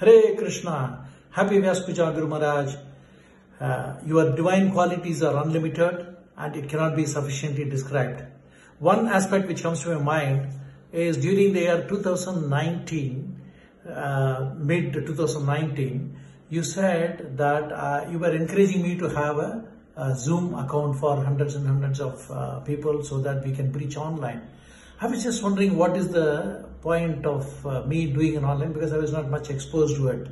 Hare Krishna. Happy Vyas Puja Guru Maharaj. Uh, your divine qualities are unlimited and it cannot be sufficiently described. One aspect which comes to my mind is during the year 2019, uh, mid 2019, you said that uh, you were encouraging me to have a, a Zoom account for hundreds and hundreds of uh, people so that we can preach online. I was just wondering what is the point of uh, me doing an online because I was not much exposed to it.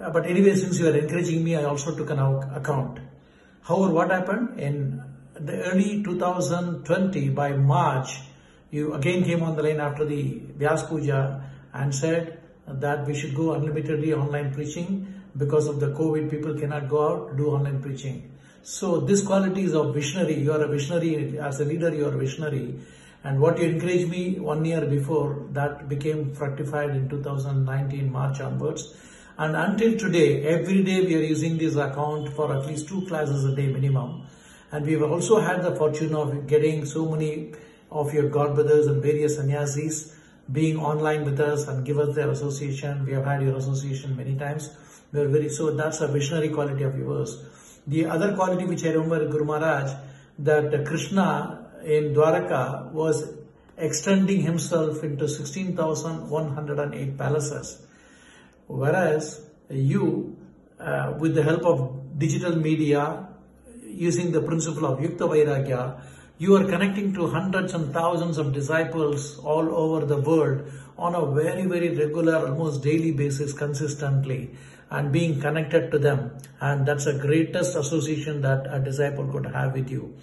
Uh, but anyway, since you are encouraging me, I also took an account. However, what happened in the early 2020 by March, you again came on the line after the Vyas Puja and said that we should go unlimitedly online preaching because of the COVID. People cannot go out do online preaching. So this quality is of visionary. You are a visionary as a leader. You are a visionary. And what you encouraged me one year before, that became fructified in 2019 March onwards. And until today, every day we are using this account for at least two classes a day minimum. And we've also had the fortune of getting so many of your godbrothers and various sannyasis being online with us and give us their association. We have had your association many times. We are very so that's a visionary quality of yours. The other quality which I remember Guru Maharaj that Krishna in Dwaraka was extending himself into 16,108 palaces. Whereas you, uh, with the help of digital media, using the principle of Yukta Vairagya, you are connecting to hundreds and thousands of disciples all over the world on a very, very regular, almost daily basis, consistently, and being connected to them. And that's the greatest association that a disciple could have with you.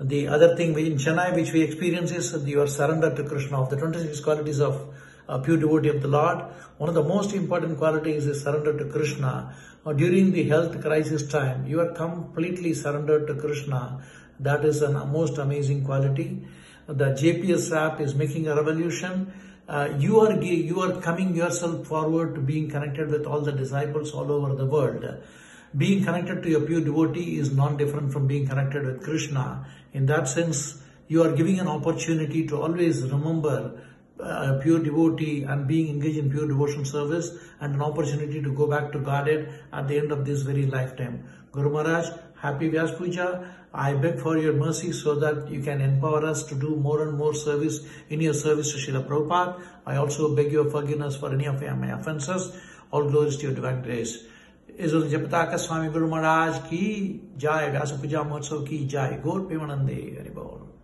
The other thing in Chennai which we experience is your surrender to Krishna. Of the 26 qualities of a pure devotee of the Lord, one of the most important qualities is surrender to Krishna. Uh, during the health crisis time, you are completely surrendered to Krishna. That is a most amazing quality. The JPS app is making a revolution. Uh, you are you are coming yourself forward to being connected with all the disciples all over the world. Being connected to your pure devotee is non-different from being connected with Krishna. In that sense, you are giving an opportunity to always remember uh, a pure devotee and being engaged in pure devotional service and an opportunity to go back to Godhead at the end of this very lifetime. Guru Maharaj, happy Vyas Puja. I beg for your mercy so that you can empower us to do more and more service in your service to Srila Prabhupada. I also beg your forgiveness for any of my offenses. All glories to your divine grace. इस जपताका स्वामी गुरु महाराज की जय व्यास पूजा महोत्सव की जय। गौर प्रेमानंदे, हरि बोल।